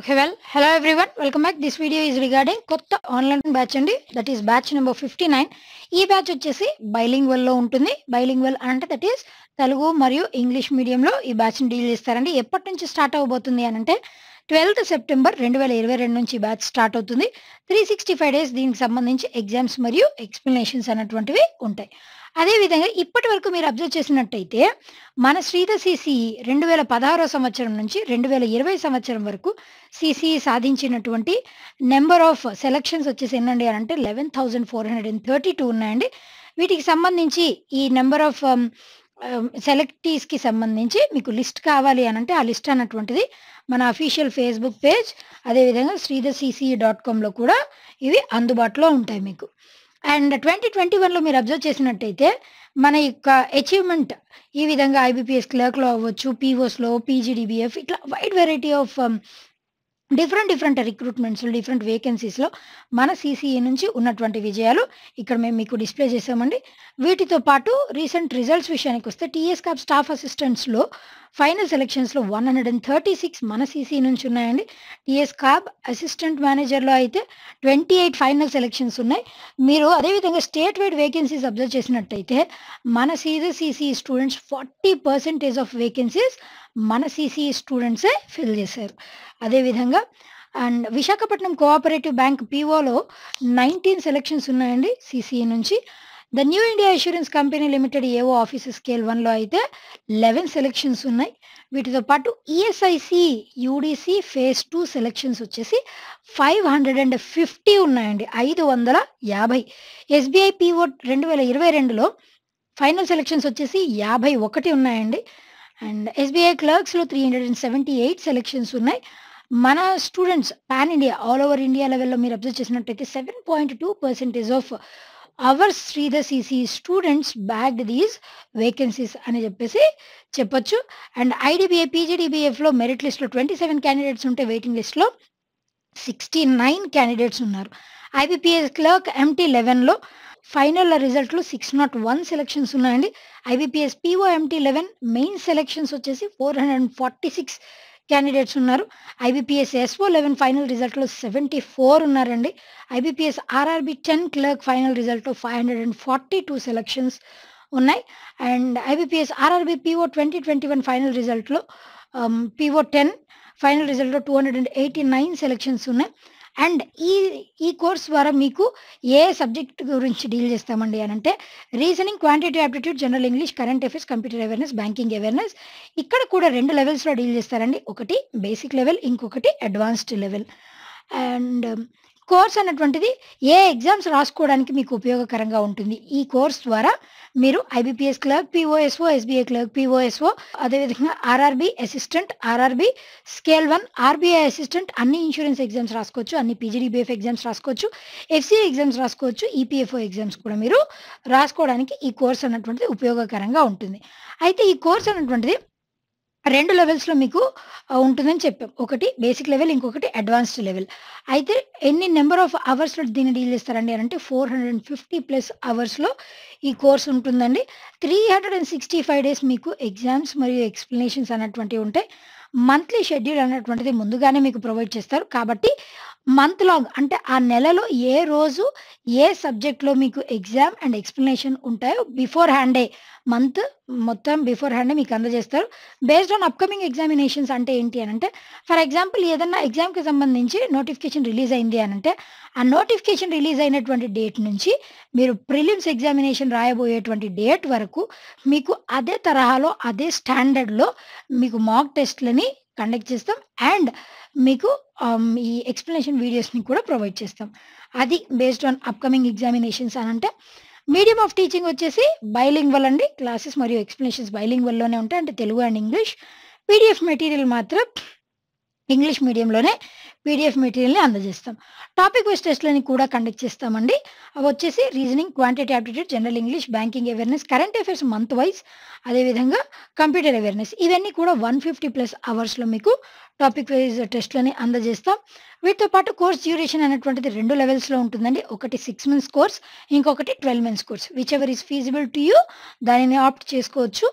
Okay well hello everyone welcome back this video is regarding కొత్త online batch అండి. That is batch number fifty nine ఈ batch వచ్చేసి బైలింగ్ వెల్లో ఉంటుంది. బైలింగ్వెల్ అంటే దట్ ఈస్ తెలుగు మరియు ఇంగ్లీష్ మీడియంలో ఈ బ్యాచ్ని డీల్ చేస్తారండి. ఎప్పటి నుంచి స్టార్ట్ అవ్వబోతుంది అని అంటే ట్వెల్త్ సెప్టెంబర్ రెండు వేల ఇరవై రెండు నుంచి బ్యాచ్ స్టార్ట్ అవుతుంది. త్రీ సిక్స్టీ ఫైవ్ డేస్ దీనికి సంబంధించి ఎగ్జామ్స్ మరియు ఎక్స్ప్లెనేషన్స్ అన్నటువంటివి ఉంటాయి. అదేవిధంగా ఇప్పటి వరకు మీరు అబ్జర్వ్ చేసినట్టయితే మన శ్రీధర్ సిసిఈ రెండు వేల పదహారో సంవత్సరం నుంచి రెండు వేల ఇరవై సంవత్సరం వరకు సిసిఈ సాధించినటువంటి నెంబర్ ఆఫ్ సెలక్షన్స్ వచ్చేసి ఎన్నండి అని అంటే eleven thousand four hundred and thirty two ఉన్నాయండి. వీటికి సంబంధించి ఈ నెంబర్ ఆఫ్ సెలెక్టీస్కి సంబంధించి మీకు లిస్ట్ కావాలి అని అంటే ఆ లిస్ట్ అన్నటువంటిది మన అఫీషియల్ ఫేస్బుక్ పేజ్ అదేవిధంగా శ్రీధర్ సిసిఈ డాట్ కామ్లో కూడా ఇవి అందుబాటులో ఉంటాయి మీకు. అండ్ ట్వంటీ ట్వంటీ వన్లో మీరు అబ్జర్వ్ చేసినట్టయితే మన యొక్క అచీవ్మెంట్ ఈ విధంగా ఐబీపీఎస్ క్లర్క్లో అవ్వచ్చు పీఓస్లో పీజీడీబీఎఫ్ ఇట్లా wide variety of different different రిక్రూట్మెంట్స్లో different వేకెన్సీస్లో మన సిసిఈ నుంచి ఉన్నటువంటి విజయాలు ఇక్కడ మేము మీకు డిస్ప్లే చేసామండి వీటితో పాటు రీసెంట్ రిజల్ట్స్ విషయానికి వస్తే టీఎస్ క్యాప్ స్టాఫ్ అసిస్టెంట్స్లో final సెలక్షన్స్లో one hundred and thirty six మన సీసీ నుంచి ఉన్నాయండి. టీఎస్ క్యాబ్ అసిస్టెంట్ మేనేజర్లో అయితే ట్వంటీ ఎయిట్ ఫైనల్ సెలెక్షన్స్ ఉన్నాయి. మీరు అదేవిధంగా స్టేట్ వైడ్ వేకెన్సీస్ అబ్జర్వ్ చేసినట్టయితే మన CG CC students forty percentage of vacancies మన సిసిఈ స్టూడెంట్సే ఫిల్ చేశారు. అదేవిధంగా అండ్ విశాఖపట్నం కోఆపరేటివ్ బ్యాంక్ పీఓలో నైన్టీన్ సెలక్షన్స్ ఉన్నాయండి సిసిఈ నుంచి. The new India insurance company limited AO offices scale వన్లో అయితే లెవెన్ సెలక్షన్స్ ఉన్నాయి. వీటితో పాటు ESIC UDC phase two selections వచ్చేసి ఫైవ్ హండ్రెడ్ అండ్ ఫిఫ్టీ ఉన్నాయండి. ఐదు వందల యాభై. ఎస్బీఐ పీఓ రెండు వేల ఇరవై రెండులో ఫైనల్ సెలెక్షన్స్ వచ్చేసి యాభై ఒకటి ఉన్నాయండి. And SBI క్లర్క్స్లో three hundred and seventy eight selections ఉన్నాయి. మన students pan India all over India లెవెల్లో మీరు అబ్జర్వ్ చేసినట్టయితే seven point two percentage of our Sridhar CC students bagged these vacancies అని చెప్పేసి చెప్పొచ్చు. అండ్ ఐడిబిఐ పీజీడిబిఎఫ్లో మెరిట్ లిస్ట్లో ట్వంటీ సెవెన్ క్యాండిడేట్స్ ఉంటే వెయిటింగ్ లిస్ట్లో సిక్స్టీ నైన్ క్యాండిడేట్స్ ఉన్నారు. ఐబీపీఎస్ క్లర్క్ ఎంటీ లెవెన్లో ఫైనల్ రిజల్ట్లో సిక్స్ నాట్ వన్ సెలక్షన్స్ ఉన్నాయండి. IBPS PO MT eleven main selections వచ్చేసి four hundred and forty six candidates ఉన్నారు. ఐబీపీఎస్ ఎస్ఓ లెవెన్ ఫైనల్ రిజల్ట్లో seventy four ఉన్నారండి. IBPS RRB ten clerk final రిజల్ట్లో five hundred and forty two selections ఉన్నాయి. And IBPS RRB PO twenty twenty one final రిజల్ట్లో um, PO ten final రిజల్ట్లో two hundred and eighty nine selections ఉన్నాయి. And ఈ ఈ course ద్వారా మీకు ఏ subject గురించి deal చేస్తామండి అని అంటే reasoning quantity aptitude general English current affairs computer awareness banking awareness. ఇక్కడ కూడా రెండు లెవెల్స్లో డీల్ చేస్తారండి. ఒకటి బేసిక్ లెవెల్ ఇంకొకటి అడ్వాన్స్డ్ లెవెల్. అండ్ కోర్స్ అన్నటువంటిది ఏ ఎగ్జామ్స్ రాసుకోవడానికి మీకు ఉపయోగకరంగా ఉంటుంది? ఈ కోర్స్ ద్వారా మీరు IBPS clerk PO SO SBI clerk PO SO అదేవిధంగా RRB assistant RRB scale one RBI assistant అన్ని ఇన్సూరెన్స్ ఎగ్జామ్స్ రాసుకోవచ్చు అన్ని పీజీడీబీఎఫ్ ఎగ్జామ్స్ రాసుకోవచ్చు ఎఫ్సీ ఎగ్జామ్స్ రాసుకోవచ్చు ఈపీఎఫ్ఓ ఎగ్జామ్స్ కూడా మీరు రాసుకోవడానికి ఈ కోర్స్ అన్నటువంటిది ఉపయోగకరంగా ఉంటుంది. అయితే ఈ కోర్స్ అన్నటువంటిది రెండు లెవెల్స్లో మీకు ఉంటుందని చెప్పాం. ఒకటి బేసిక్ లెవెల్ ఇంకొకటి అడ్వాన్స్డ్ లెవెల్. అయితే ఎన్ని నెంబర్ ఆఫ్ అవర్స్లో దీన్ని డీల్ చేస్తారండి అని అంటే four hundred and fifty plus అవర్స్లో ఈ కోర్స్ ఉంటుందండి. Three hundred and sixty five days మీకు ఎగ్జామ్స్ మరియు ఎక్స్ప్లెనేషన్స్ అన్నటువంటివి ఉంటాయి. మంత్లీ షెడ్యూల్ అన్నటువంటిది ముందుగానే మీకు ప్రొవైడ్ చేస్తారు. కాబట్టి మంత్ లాంగ్ అంటే ఆ నెలలో ఏ రోజు ఏ సబ్జెక్ట్లో మీకు ఎగ్జామ్ అండ్ ఎక్స్ప్లెనేషన్ ఉంటాయో బిఫోర్ హ్యాండే మంత్ మొత్తం బిఫోర్ హ్యాండే మీకు అందజేస్తారు. బేస్డ్ ఆన్ అప్కమింగ్ ఎగ్జామినేషన్స్ అంటే ఏంటి అని అంటే ఫర్ ఎగ్జాంపుల్ ఏదన్నా ఎగ్జామ్కి సంబంధించి నోటిఫికేషన్ రిలీజ్ అయింది అని అంటే ఆ నోటిఫికేషన్ రిలీజ్ అయినటువంటి డేట్ నుంచి మీరు ప్రిలిమ్స్ ఎగ్జామినేషన్ రాయబోయేటువంటి డేట్ వరకు మీకు అదే తరహాలో అదే స్టాండర్డ్లో మీకు మాక్ టెస్ట్లని కండక్ట్ చేస్తాం. అండ్ మీకు um, ఈ ఎక్స్ప్లెనేషన్ వీడియోస్ని కూడా ప్రొవైడ్ చేస్తాం. అది బేస్డ్ ఆన్ అప్కమింగ్ ఎగ్జామినేషన్స్ అని అంటే మీడియం ఆఫ్ టీచింగ్ వచ్చేసి బైలింగ్వల్ అండి. క్లాసెస్ మరియు ఎక్స్ప్లెనేషన్స్ బైలింగ్వల్లోనే ఉంటాయి. అంటే Telugu and English PDF material మాత్రం ఇంగ్లీష్ మీడియంలోనే పీడిఎఫ్ మెటీరియల్ని అందజేస్తాం. టాపిక్ వైజ్ టెస్ట్లని కూడా కండక్ట్ చేస్తామండి. అవి వచ్చేసి reasoning quantity aptitude general English banking awareness current affairs month wise అదేవిధంగా కంప్యూటర్ అవేర్నెస్ ఇవన్నీ కూడా వన్ ఫిఫ్టీ ప్లస్ అవర్స్లో మీకు టాపిక్ వైజ్ టెస్ట్‌లని అందజేస్తాం. వీటితో పాటు కోర్స్ డ్యూరేషన్ అనేటువంటిది రెండు లెవెల్స్‌లో ఉంటుందండి. ఒకటి సిక్స్ మంత్స్ కోర్స్, ఇంకొకటి 12 months course. Which ever is feasible to you దానిని ఆప్ట్ చేసుకోవచ్చు.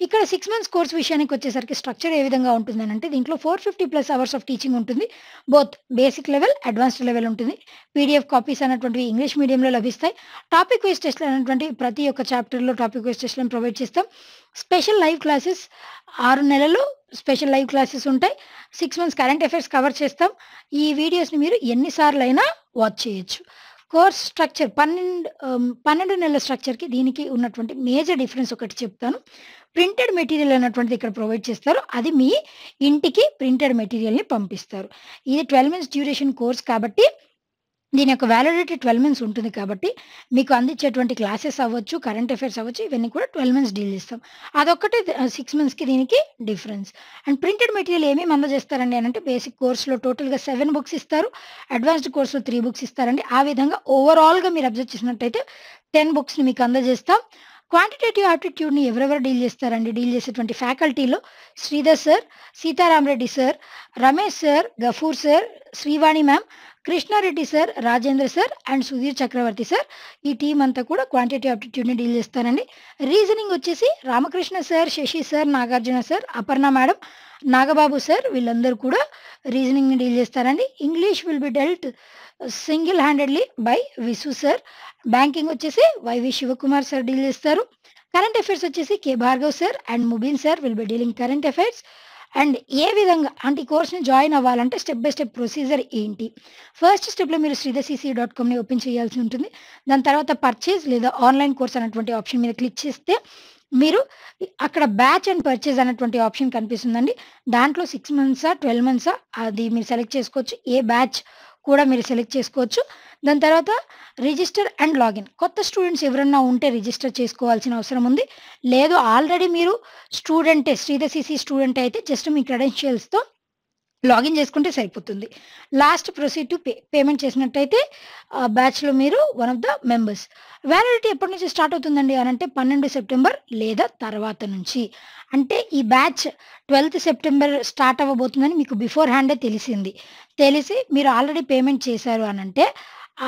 ఇక్కడ సిక్స్ మంత్స్ కోర్స్ విషయానికి వచ్చేసరికి స్ట్రక్చర్ ఏ విధంగా ఉంటుందనంటే దీంట్లో 450+ అవర్స్ ఆఫ్ టీచింగ్ ఉంటుంది. Both basic level, advanced level ఉంటుంది. పీడీఎఫ్ కాపీస్ అనేటువంటివి ఇంగ్లీష్ మీడియంలో లభిస్తాయి. టాపిక్ వైజ్ టెస్ట్‌లు అనేటువంటి ప్రతి ఒక్క చాప్టర్‌లో టాపిక్ వైజ్ టెస్ట్‌లను ప్రొవైడ్ చేస్తాం. స్పెషల్ లైవ్ క్లాసెస్ ఆరు నెలలు స్పెషల్ లైవ్ క్లాసెస్ ఉంటాయి. Six months current affairs cover చేస్తాం. ఈ వీడియోస్‌ని మీరు ఎన్నిసార్లు అయినా వాచ్ చేయొచ్చు. కోర్స్ స్ట్రక్చర్ పన్నెండు పన్నెండు నెలల స్ట్రక్చర్‌కి దీనికి ఉన్నటువంటి మేజర్ డిఫరెన్స్ ఒకటి చెప్తాను. ప్రింటెడ్ మెటీరియల్ అన్నటువంటిది ఇక్కడ ప్రొవైడ్ చేస్తారు. అది మీ ఇంటికి ప్రింటెడ్ మెటీరియల్‌ని పంపిస్తారు. ఇది 12 మంత్స్ డ్యూరేషన్ కోర్స్ కాబట్టి దీని యొక్క వ్యాలిడిటీ ట్వెల్వ్ మంత్స్ ఉంటుంది కాబట్టి మీకు అందించేటువంటి క్లాసెస్ అవ్వచ్చు, కరెంట్ అఫైర్స్ అవ్వచ్చు ఇవన్నీ కూడా 12 మంత్స్ డీల్ చేస్తాం. అదొక్కటే ఆహ్, 6 మంత్స్‌కి దీనికి డిఫరెన్స్. అండ్ ప్రింటెడ్ మెటీరియల్ ఏమేమి అందజేస్తారండి అని అంటే బేసిక్ కోర్స్‌లో టోటల్‌గా సెవెన్ బుక్స్ ఇస్తారు. అడ్వాన్స్డ్ కోర్స్‌లో త్రీ బుక్స్ ఇస్తారండి. ఆ విధంగా ఓవరాల్‌గా మీరు అబ్జర్వ్ చేసినట్టయితే 10 బుక్స్‌ని మీకు అందజేస్తాం. క్వాంటిటేటివ్ ఆప్టిట్యూడ్‌ని ఎవరెవరు డీల్ చేస్తారండి? డీల్ చేసేటువంటి ఫ్యాకల్టీలో Sridhar sir, Sitaramareddy sir, Ramesh sir, Gafoor sir, Srivani ma'am, Krishnareddy sir, Rajendra sir and Sudheer Chakravarthy sir. ఈ టీం అంతా కూడా క్వాంటిటీ ఆప్టిట్యూడ్‌ని డీల్ చేస్తారండి. రీజనింగ్ వచ్చేసి Ramakrishna sir, Sasi sir, Nagarjuna sir, Aparna madam, Nagababu sir వీళ్ళందరూ కూడా రీజనింగ్‌ని deal చేస్తారండి. English will be dealt single handedly by Visu sir. Banking వచ్చేసి వైవి శివకుమార్ సార్ డీల్ చేస్తారు. కరెంట్ అఫైర్స్ వచ్చేసి K Bhargav sir and Mubeen sir will be dealing current affairs. And ఏ విధంగా అంటే ఈ కోర్స్‌ని జాయిన్ అవ్వాలంటే స్టెప్ బై స్టెప్ ప్రొసీజర్ ఏంటి? First స్టెప్‌లో మీరు శ్రీధర్‌సీసీ డాట్ కామ్‌ని ఓపెన్ చేయాల్సి ఉంటుంది. దాని తర్వాత పర్చేజ్ లేదా ఆన్‌లైన్ కోర్స్ అనేటువంటి ఆప్షన్ మీద క్లిక్ చేస్తే మీరు అక్కడ బ్యాచ్ అండ్ పర్చేజ్ అనేటువంటి ఆప్షన్ కనిపిస్తుందండి. దాంట్లో సిక్స్ మంత్సా, 12 మంత్సా అది మీరు సెలెక్ట్ చేసుకోవచ్చు. ఏ బ్యాచ్ కూడా మీరు సెలెక్ట్ చేసుకోవచ్చు. దాని తర్వాత రిజిస్టర్ అండ్ లాగిన్. కొత్త స్టూడెంట్స్ ఎవరన్నా ఉంటే రిజిస్టర్ చేసుకోవాల్సిన అవసరం ఉంది. లేదు ఆల్రెడీ మీరు స్టూడెంటే శ్రీధర్‌సీసీ స్టూడెంట్ అయితే జస్ట్ మీ క్రెడెన్షియల్స్‌తో లాగిన్ చేసుకుంటే సరిపోతుంది. Last proceed to pay. Payment చేసినట్టయితే బ్యాచ్‌లో మీరు one of the members. Validity ఎప్పటి నుంచి స్టార్ట్ అవుతుందండి అని అంటే పన్నెండు సెప్టెంబర్ లేదా తర్వాత నుంచి. అంటే ఈ బ్యాచ్ 12థ్ సెప్టెంబర్ స్టార్ట్ అవ్వబోతుందని మీకు బిఫోర్ హ్యాండే తెలిసింది. తెలిసి మీరు ఆల్రెడీ పేమెంట్ చేశారు అనంటే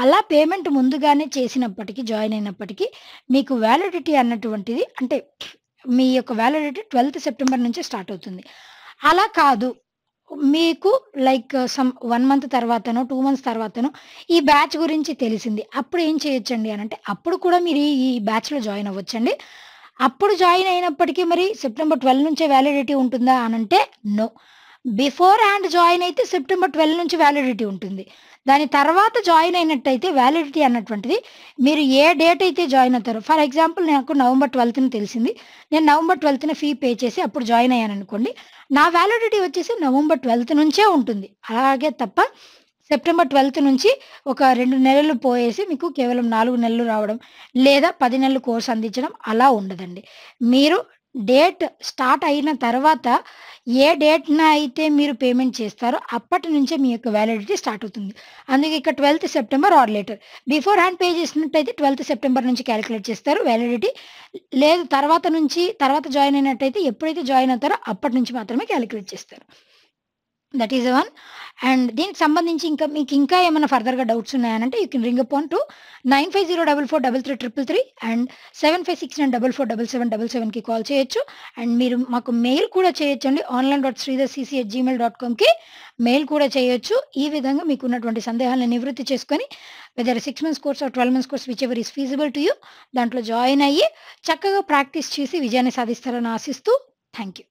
అలా పేమెంట్ ముందుగానే చేసినప్పటికీ జాయిన్ అయినప్పటికీ మీకు వ్యాలిడిటీ అన్నటువంటిది అంటే మీ యొక్క వ్యాలిడిటీ ట్వెల్త్ సెప్టెంబర్ నుంచి స్టార్ట్ అవుతుంది. అలా కాదు మీకు like uh, some one month తర్వాతనో, టూ మంత్స్ తర్వాతనో ఈ బ్యాచ్ గురించి తెలిసింది. అప్పుడు ఏం చేయొచ్చండి అంటే అప్పుడు కూడా మీరు ఈ బ్యాచ్‌లో జాయిన్ అవ్వచ్చండి అప్పుడు జాయిన్ అయినప్పటికీ మరి సెప్టెంబర్ 12 నుంచే వ్యాలిడిటీ ఉంటుందా అనంటే నో. బిఫోర్ హ్యాండ్ జాయిన్ అయితే సెప్టెంబర్ 12 నుంచి వ్యాలిడిటీ ఉంటుంది. దాని తర్వాత జాయిన్ అయినట్టయితే వ్యాలిడిటీ అన్నటువంటిది మీరు ఏ డేట్ అయితే జాయిన్ అవుతారో ఫర్ ఎగ్జాంపుల్ నాకు నవంబర్ 12థ్‌న తెలిసింది. నేను నవంబర్ 12థ్‌న ఫీ పే చేసి అప్పుడు జాయిన్ అయ్యాను అనుకోండి నా వ్యాలిడిటీ వచ్చేసి నవంబర్ 12థ్ నుంచే ఉంటుంది. అలాగే తప్ప సెప్టెంబర్ 12థ్ నుంచి ఒక రెండు నెలలు పోయేసి మీకు కేవలం నాలుగు నెలలు రావడం లేదా పది నెలలు కోర్స్ అందించడం అలా ఉండదండి. మీరు డేట్ స్టార్ట్ అయిన తర్వాత ఏ డేట్‌న అయితే మీరు పేమెంట్ చేస్తారో అప్పటి నుంచే మీ యొక్క వ్యాలిడిటీ స్టార్ట్ అవుతుంది. అందుకే ఇక్కడ 12థ్ September or later. Beforehand pay చేసినట్టయితే 12థ్ సెప్టెంబర్ నుంచి క్యాలిక్యులేట్ చేస్తారు వ్యాలిడిటీ లేదు తర్వాత నుంచి తర్వాత జాయిన్ అయినట్టయితే ఎప్పుడైతే జాయిన్ అవుతారో అప్పటి నుంచి మాత్రమే క్యాలిక్యులేట్ చేస్తారు. That is one. అండ్ దీనికి సంబంధించి ఇంకా మీకు ఇంకా ఏమైనా ఫర్దర్‌గా doubts ఉన్నాయనంటే you can ring upon to 9504443333 and 7569447777కి call చేయొచ్చు. అండ్ మీరు మాకు మెయిల్ కూడా చేయొచ్చండి. కామ్కి మెయిల్ కూడా చేయొచ్చు. ఈ విధంగా మీకు ఉన్నటువంటి సందేహాలను నివృత్తి చేసుకొని whether six months course or 12 months course whichever is feasible to you దాంట్లో జాయిన్ అయ్యి చక్కగా ప్రాక్టీస్ చేసి విజయాన్ని సాధిస్తారని ఆశిస్తూ థ్యాంక్ యూ.